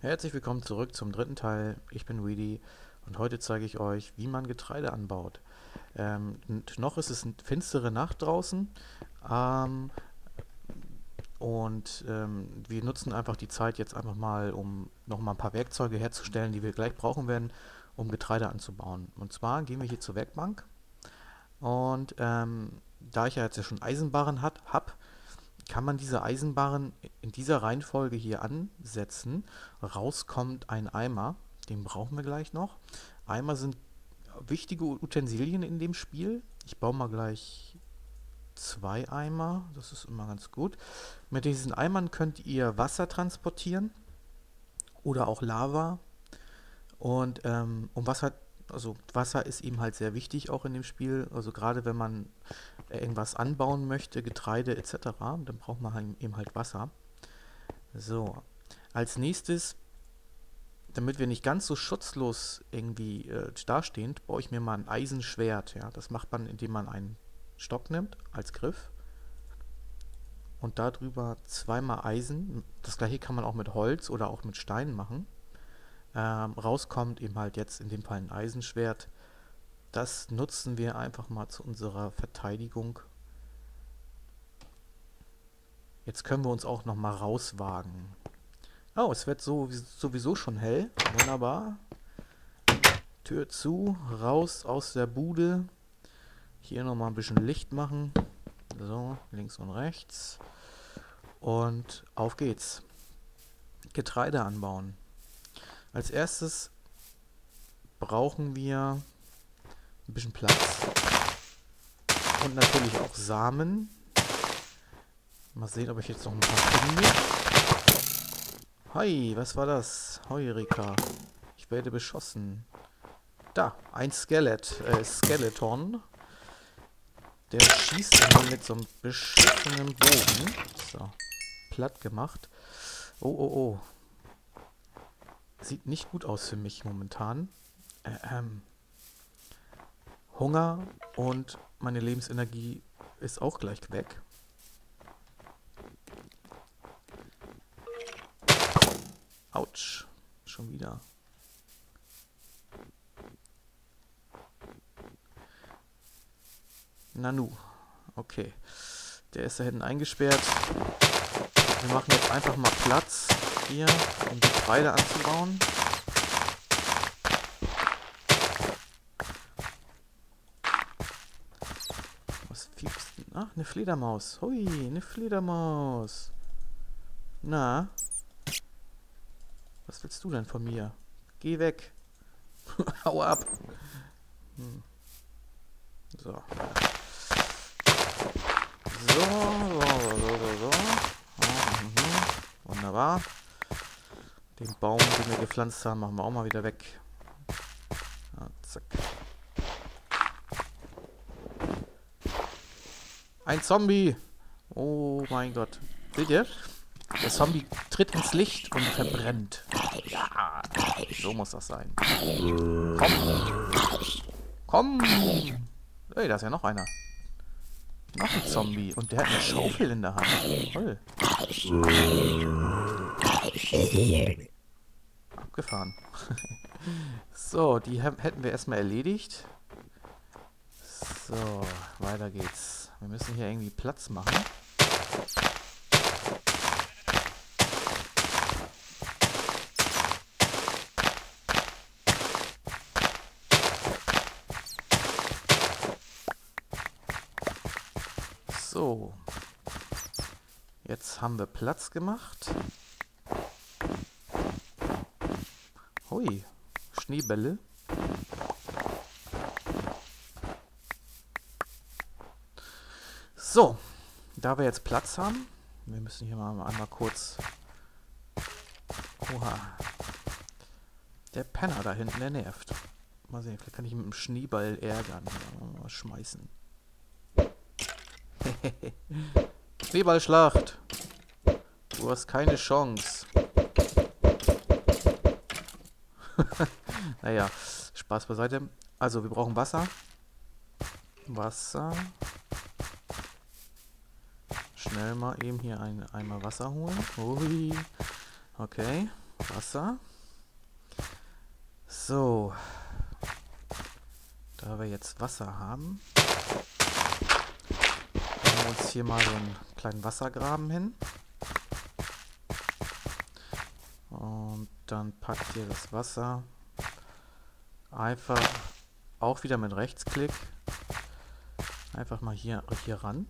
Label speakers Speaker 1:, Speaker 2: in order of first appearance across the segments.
Speaker 1: Herzlich willkommen zurück zum dritten Teil. Ich bin Weedy und heute zeige ich euch, wie man Getreide anbaut. Ähm, noch ist es eine finstere Nacht draußen ähm, und ähm, wir nutzen einfach die Zeit jetzt einfach mal, um noch mal ein paar Werkzeuge herzustellen, die wir gleich brauchen werden, um Getreide anzubauen. Und zwar gehen wir hier zur Werkbank und ähm, da ich ja jetzt ja schon Eisenbarren habe, kann man diese Eisenbarren in dieser Reihenfolge hier ansetzen. Rauskommt ein Eimer, den brauchen wir gleich noch. Eimer sind wichtige Utensilien in dem Spiel. Ich baue mal gleich zwei Eimer, das ist immer ganz gut. Mit diesen Eimern könnt ihr Wasser transportieren oder auch Lava. Und ähm, um Wasser also Wasser ist ihm halt sehr wichtig auch in dem Spiel. Also gerade wenn man irgendwas anbauen möchte, Getreide etc., dann braucht man halt eben halt Wasser. So, als nächstes, damit wir nicht ganz so schutzlos irgendwie äh, dastehen, baue ich mir mal ein Eisenschwert. Ja, das macht man, indem man einen Stock nimmt als Griff und darüber zweimal Eisen. Das gleiche kann man auch mit Holz oder auch mit Steinen machen ähm, rauskommt, eben halt jetzt in dem Fall ein Eisenschwert. Das nutzen wir einfach mal zu unserer Verteidigung. Jetzt können wir uns auch noch mal rauswagen. Oh, es wird so, sowieso schon hell. Wunderbar. Tür zu, raus aus der Bude. Hier noch mal ein bisschen Licht machen. So, links und rechts. Und auf geht's. Getreide anbauen. Als erstes brauchen wir ein bisschen Platz. Und natürlich auch Samen. Mal sehen, ob ich jetzt noch ein paar finde. Hi, was war das? Heurika. Ich werde beschossen. Da, ein Skelett, äh, Skeleton. Der schießt immer mit so einem beschissenen Bogen. So, platt gemacht. Oh, oh, oh. Sieht nicht gut aus für mich momentan. Äh, ähm, Hunger und meine Lebensenergie ist auch gleich weg. Autsch. Schon wieder. Nanu. Okay. Der ist da hinten eingesperrt. Wir machen jetzt einfach mal Platz hier, um die Pfeile anzubauen. Was piepst denn? Ach, eine Fledermaus. Hui, eine Fledermaus. Na? Was willst du denn von mir? Geh weg. Hau ab. Hm. So. So, so, so, so, so. Mhm. Wunderbar. Den Baum, den wir gepflanzt haben, machen wir auch mal wieder weg. Ja, zack. Ein Zombie! Oh mein Gott. Seht ihr? Der Zombie tritt ins Licht und verbrennt. Ja, so muss das sein. Komm! Komm! Ey, da ist ja noch einer. Noch ein Zombie. Und der hat eine Schaufel in der Hand. Toll. Abgefahren. so, die hätten wir erstmal erledigt. So, weiter geht's. Wir müssen hier irgendwie Platz machen. So. Jetzt haben wir Platz gemacht. Hui, Schneebälle. So, da wir jetzt Platz haben, wir müssen hier mal einmal kurz... Oha. Der Penner da hinten, der nervt. Mal sehen, vielleicht kann ich ihn mit dem Schneeball ärgern. Mal schmeißen. Schneeballschlacht. Du hast keine Chance. naja, Spaß beiseite. Also, wir brauchen Wasser. Wasser. Schnell mal eben hier ein, einmal Wasser holen. Ui. Okay. Wasser. So. Da wir jetzt Wasser haben, machen wir uns hier mal so einen kleinen Wassergraben hin. Und dann packt ihr das Wasser einfach auch wieder mit Rechtsklick einfach mal hier, hier ran.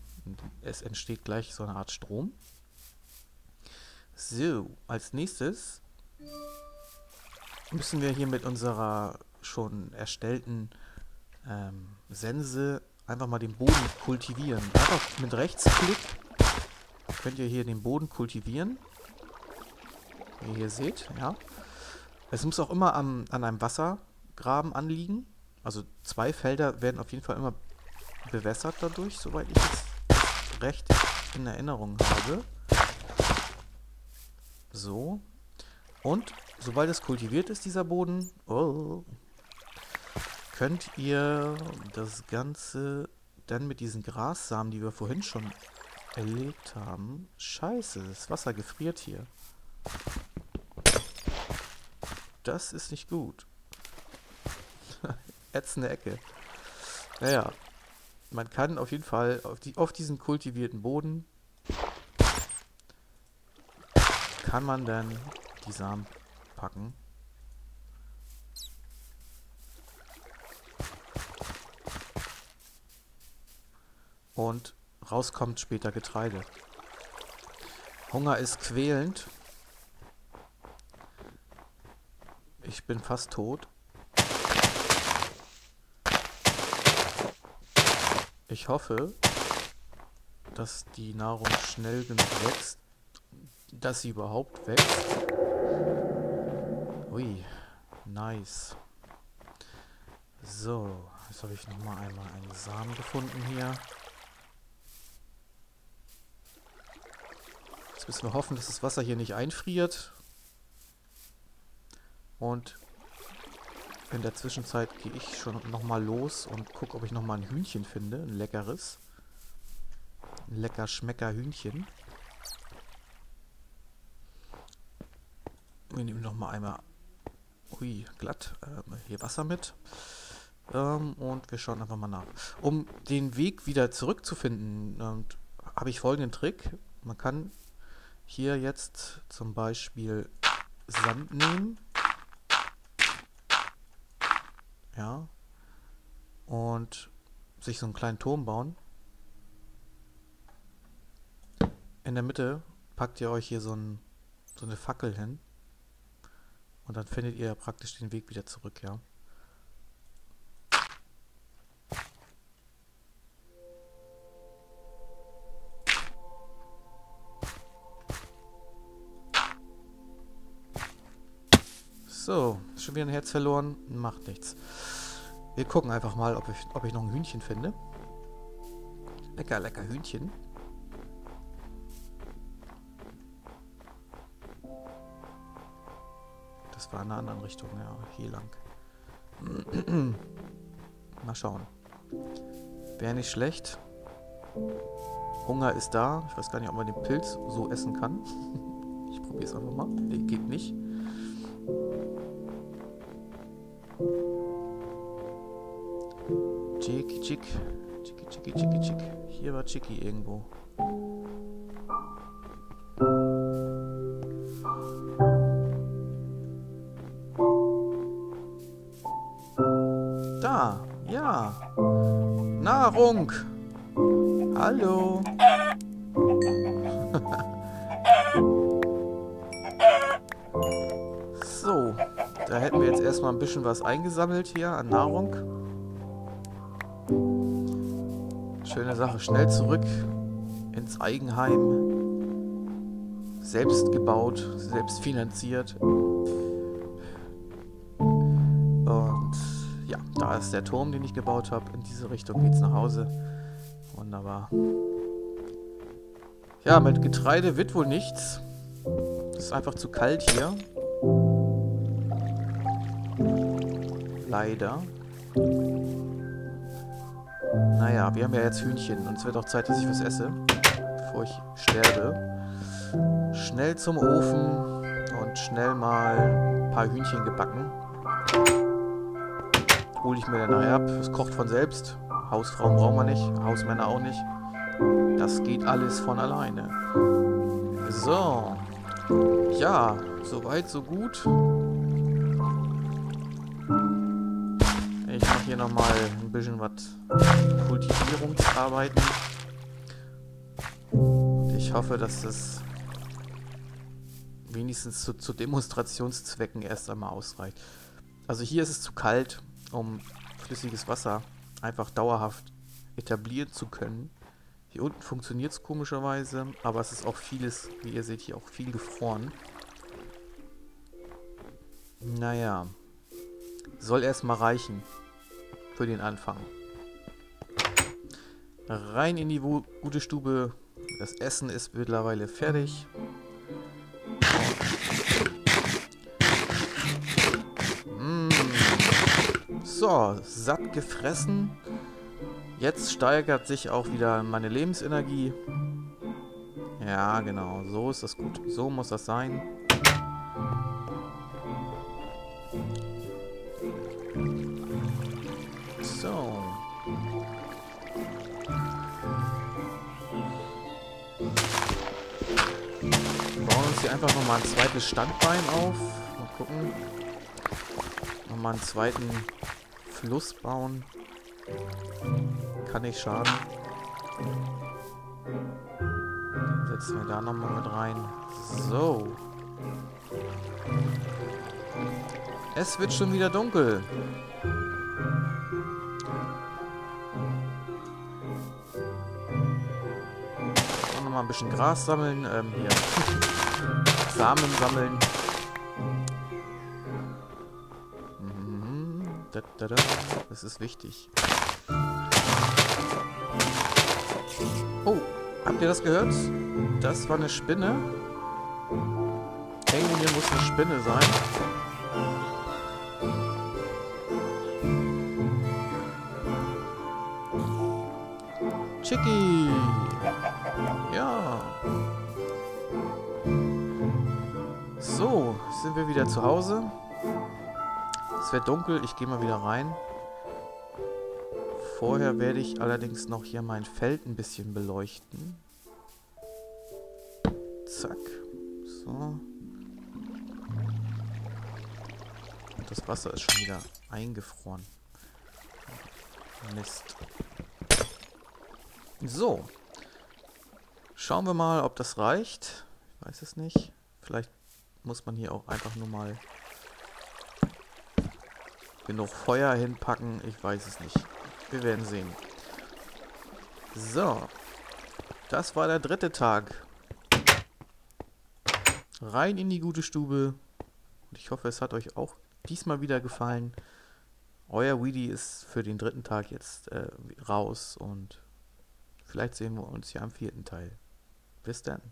Speaker 1: Es entsteht gleich so eine Art Strom. So, als nächstes müssen wir hier mit unserer schon erstellten ähm, Sense einfach mal den Boden kultivieren. Einfach mit Rechtsklick könnt ihr hier den Boden kultivieren. Wie ihr hier seht, ja. Es muss auch immer am, an einem Wassergraben anliegen. Also zwei Felder werden auf jeden Fall immer bewässert dadurch, soweit ich es recht in Erinnerung habe. So. Und sobald es kultiviert ist, dieser Boden, oh, könnt ihr das Ganze dann mit diesen Grassamen, die wir vorhin schon erlegt haben. Scheiße, das Wasser gefriert hier. Das ist nicht gut. Ätzende Ecke. Naja, man kann auf jeden Fall auf, die, auf diesen kultivierten Boden kann man dann die Samen packen. Und rauskommt später Getreide. Hunger ist quälend. Ich bin fast tot. Ich hoffe, dass die Nahrung schnell genug wächst, dass sie überhaupt wächst. Ui, nice. So, jetzt habe ich noch mal einmal einen Samen gefunden hier. Jetzt müssen wir hoffen, dass das Wasser hier nicht einfriert. Und in der Zwischenzeit gehe ich schon noch mal los und gucke, ob ich noch mal ein Hühnchen finde, ein leckeres. Ein lecker Schmecker Hühnchen. Wir nehmen noch mal einmal, ui, glatt, äh, hier Wasser mit. Ähm, und wir schauen einfach mal nach. Um den Weg wieder zurückzufinden, äh, habe ich folgenden Trick. Man kann hier jetzt zum Beispiel Sand nehmen Ja. Und sich so einen kleinen Turm bauen. In der Mitte packt ihr euch hier so, ein, so eine Fackel hin. Und dann findet ihr praktisch den Weg wieder zurück, ja. So, schon wieder ein Herz verloren. Macht nichts. Wir gucken einfach mal, ob ich, ob ich noch ein Hühnchen finde. Lecker, lecker Hühnchen. Das war in einer anderen Richtung, ja, hier lang. mal schauen. Wäre nicht schlecht. Hunger ist da. Ich weiß gar nicht, ob man den Pilz so essen kann. ich probiere es einfach mal. Nee, geht nicht. Chicky Chick. Chicky Chicky Chicky Chick. Hier war Chicky irgendwo. Da, ja. Nahrung. Hallo. so, da hätten wir jetzt erstmal ein bisschen was eingesammelt hier an Nahrung. Schöne Sache. Schnell zurück ins Eigenheim. Selbst gebaut, selbst finanziert. Und ja, da ist der Turm, den ich gebaut habe. In diese Richtung geht's nach Hause. Wunderbar. Ja, mit Getreide wird wohl nichts. Es ist einfach zu kalt hier. Leider. Naja, wir haben ja jetzt Hühnchen und es wird auch Zeit, dass ich was esse, bevor ich sterbe. Schnell zum Ofen und schnell mal ein paar Hühnchen gebacken. Hole ich mir dann nachher ab. Es kocht von selbst. Hausfrauen brauchen wir nicht, Hausmänner auch nicht. Das geht alles von alleine. So. Ja, soweit, so gut. Hier nochmal ein bisschen was Kultivierungsarbeiten. Ich hoffe, dass das wenigstens zu, zu Demonstrationszwecken erst einmal ausreicht. Also hier ist es zu kalt, um flüssiges Wasser einfach dauerhaft etablieren zu können. Hier unten funktioniert es komischerweise, aber es ist auch vieles, wie ihr seht, hier auch viel gefroren. Naja, soll erstmal reichen für den Anfang. Rein in die gute Stube. Das Essen ist mittlerweile fertig. Mmh. So, satt gefressen. Jetzt steigert sich auch wieder meine Lebensenergie. Ja, genau. So ist das gut. So muss das sein. Einfach nochmal ein zweites Standbein auf. Mal gucken. Nochmal einen zweiten Fluss bauen. Kann nicht schaden. Setzen wir da nochmal mit rein. So. Es wird schon wieder dunkel. Und nochmal ein bisschen Gras sammeln. Ähm, hier. Samen sammeln. Mhm. Das ist wichtig. Oh, habt ihr das gehört? Das war eine Spinne. Irgendwo hier muss eine Spinne sein. Chicky! Ja. Sind wir wieder zu Hause. Es wird dunkel, ich gehe mal wieder rein. Vorher werde ich allerdings noch hier mein Feld ein bisschen beleuchten. Zack. So. Und das Wasser ist schon wieder eingefroren. Mist. So. Schauen wir mal, ob das reicht. Ich weiß es nicht. Vielleicht muss man hier auch einfach nur mal genug Feuer hinpacken. Ich weiß es nicht. Wir werden sehen. So. Das war der dritte Tag. Rein in die gute Stube. Und ich hoffe, es hat euch auch diesmal wieder gefallen. Euer Weedy ist für den dritten Tag jetzt äh, raus und vielleicht sehen wir uns ja am vierten Teil. Bis dann.